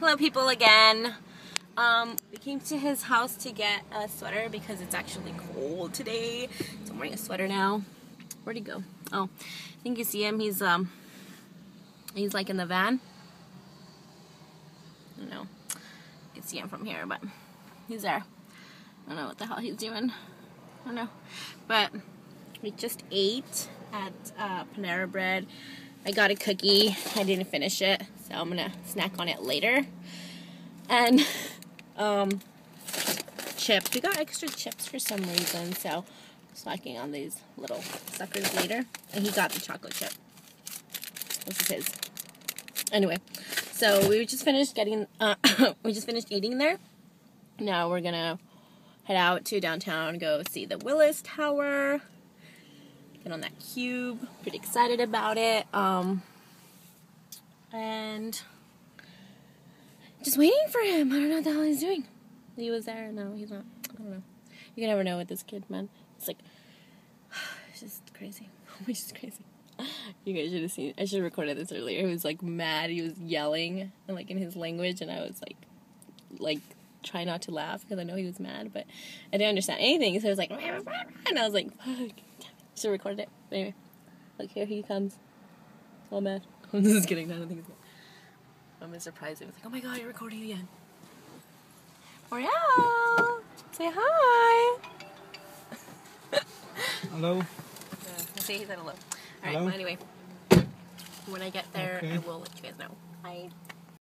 Hello, people again. Um, we came to his house to get a sweater because it's actually cold today. So I'm wearing a sweater now. Where'd he go? Oh, I think you see him. He's um, he's like in the van. I don't know. You can see him from here, but he's there. I don't know what the hell he's doing. I don't know. But we just ate at uh, Panera Bread. I got a cookie. I didn't finish it, so I'm gonna snack on it later. And um, chips. We got extra chips for some reason, so snacking on these little suckers later. And he got the chocolate chip. This is his. Anyway, so we just finished getting. Uh, we just finished eating there. Now we're gonna head out to downtown, go see the Willis Tower get on that cube. Pretty excited about it. Um, and just waiting for him. I don't know what the hell he's doing. He was there. No, he's not. I don't know. You can never know with this kid, man. It's like, it's just crazy. It's just crazy. You guys should have seen. I should have recorded this earlier. He was like mad. He was yelling and like in his language, and I was like, like try not to laugh because I know he was mad, but I didn't understand anything. So I was like, and I was like, fuck. Should have recorded it. Anyway, look here he comes. Oh man, I'm just kidding. I don't think it's good. I'm gonna surprise him. It's like, oh my god, you're recording again. Oriel, say hi. Hello. Yeah, we'll say he said hello. All right. Hello? Well, anyway, when I get there, Okay. I will let you guys know. Bye.